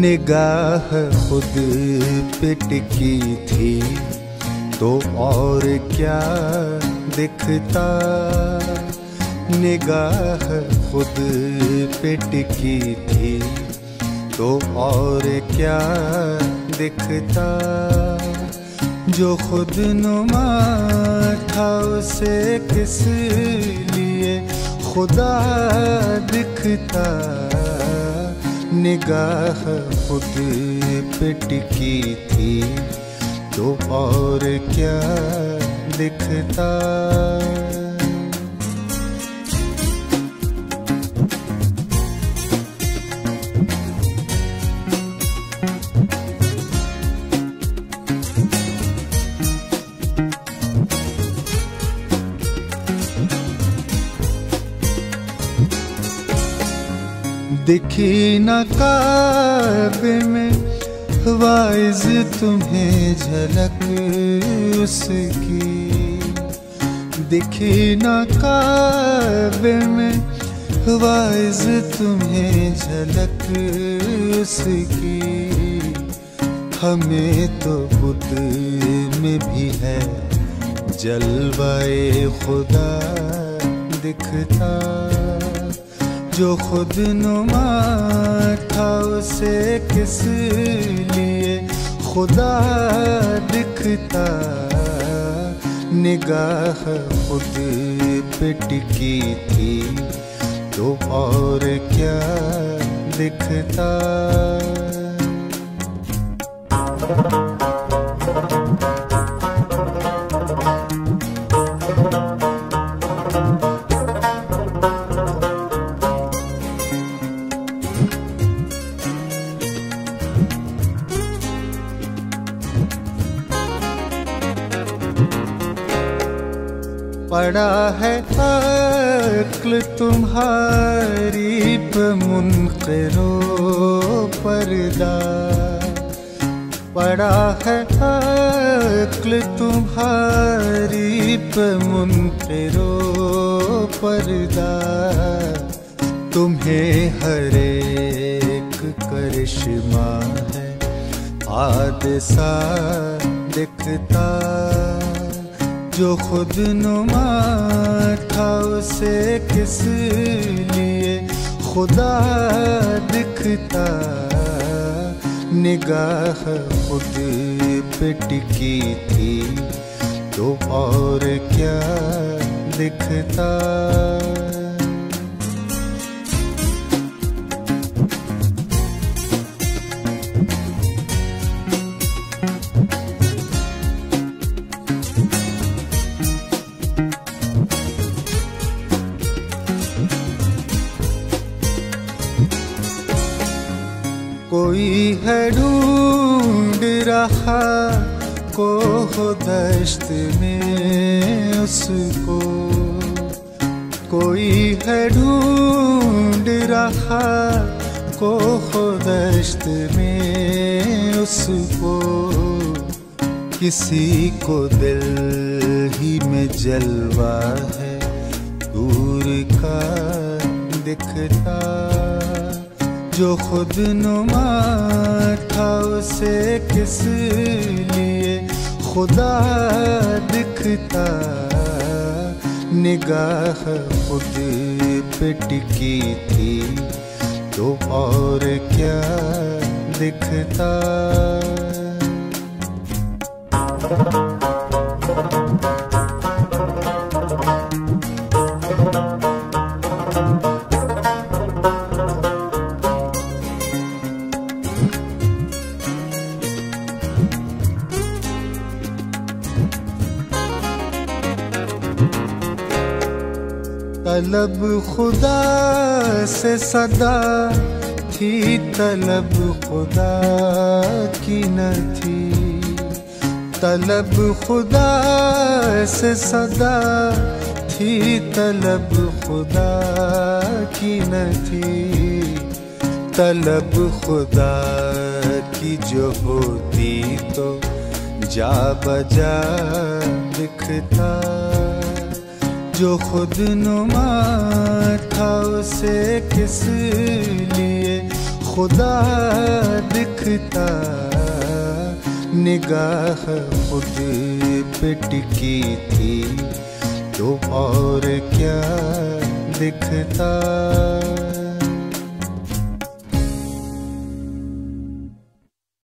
निगाह खुद पे टिकी थी तो और क्या दिखता? निगाह खुद पे टिकी थी तो और क्या दिखता? जो खुद नुमा था उसे किस लिए खुदा दिखता? निगाह खुद पे टिकी थी तो और क्या दिखता? दिखी न काबे में, वाइज तुम्हें झलक उसकी। दिखी न काबे में, वाइज तुम्हें झलक उसकी। हमें तो बुत में भी है, जलवाए खुदा दिखता। जो खुद नुमा था उसे किस लिए खुदा दिखता? निगाह खुद पे टिकी थी तो और क्या दिखता? पड़ा है अक्ल तुम्हारी मुनकरो पर्दा पड़ा है अक्ल तुम्हारी मुनकरो पर्दा तुम्हें हर करिश्मा है। हादसा दिखता जो खुद नुमा था उसे किस लिए खुदा दिखता? निगाह खुद पे टिकी थी तो और क्या दिखता? कोई है ढूंढ रहा को दश्त में उसको। कोई है ढूंढ रहा को दश्त में उसको। किसी को दिल ही में जलवा है, दूर का दिखता। जो खुद नुमा था उसे किस लिए खुदा दिखता? निगाह खुद पे टिकी थी तो और क्या दिखता? तलब खुदा से सदा थी, तलब खुदा की न थी। तलब खुदा से सदा थी, तलब खुदा की न थी। तलब खुदा की जो होती तो जा बजा दिखता। जो खुद नुमा था उसे किस लिए खुदा दिखता? निगाह खुद पे टिकी थी तो और क्या दिखता?